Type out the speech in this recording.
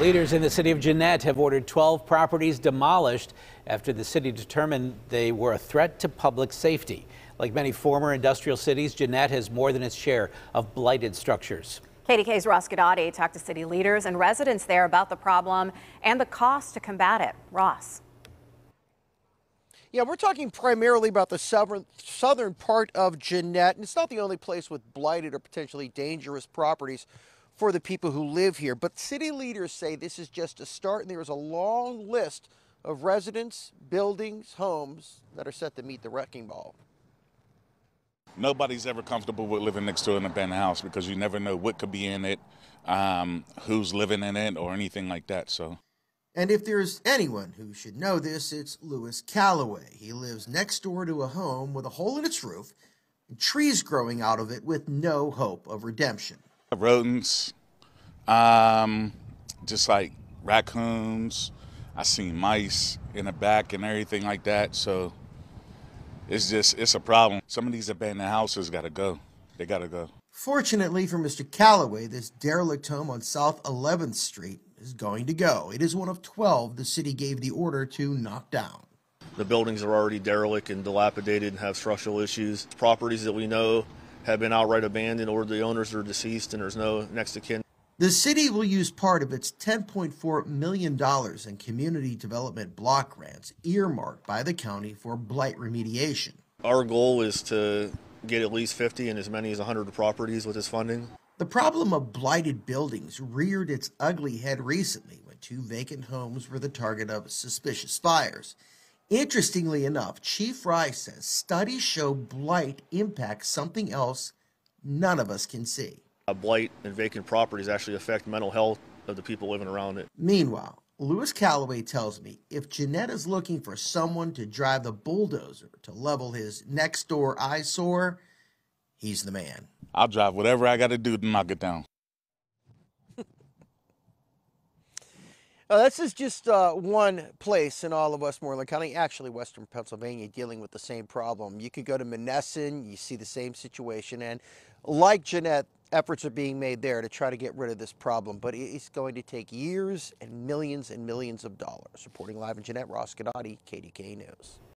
Leaders in the city of Jeannette have ordered 12 properties demolished after the city determined they were a threat to public safety. Like many former industrial cities, Jeannette has more than its share of blighted structures. KDKA's Ross Guidotti talked to city leaders and residents there about the problem and the cost to combat it. Ross. Yeah, we're talking primarily about the southern, southern part of Jeannette, and it's not the only place with blighted or potentially dangerous properties for the people who live here. But city leaders say this is just a start, and there is a long list of residents, buildings, homes that are set to meet the wrecking ball. Nobody's ever comfortable with living next to an abandoned house because you never know what could be in it, um, who's living in it, or anything like that. So. And if there's anyone who should know this, it's Lewis Calloway. He lives next door to a home with a hole in its roof and trees growing out of it with no hope of redemption rodents, um, just like raccoons. I seen mice in the back and everything like that. So it's just it's a problem. Some of these abandoned houses got to go. They got to go. Fortunately for Mr. Calloway, this derelict home on South 11th Street is going to go. It is one of 12 the city gave the order to knock down. The buildings are already derelict and dilapidated and have structural issues. Properties that we know have been outright abandoned or the owners are deceased and there's no next of kin. The city will use part of its $10.4 million in community development block grants earmarked by the county for blight remediation. Our goal is to get at least 50 and as many as 100 properties with this funding. The problem of blighted buildings reared its ugly head recently when two vacant homes were the target of suspicious fires. Interestingly enough, Chief Rye says studies show blight impacts something else none of us can see. A blight and vacant properties actually affect mental health of the people living around it. Meanwhile, Lewis Calloway tells me if Jeannette is looking for someone to drive the bulldozer to level his next door eyesore, he's the man. I'll drive whatever I got to do to knock it down. Uh, this is just uh, one place in all of Westmoreland County, actually Western Pennsylvania, dealing with the same problem. You could go to Monessen, you see the same situation, and like Jeannette, efforts are being made there to try to get rid of this problem, but it's going to take years and millions and millions of dollars. Reporting live in Jeannette Ross Guidotti, KDKA News.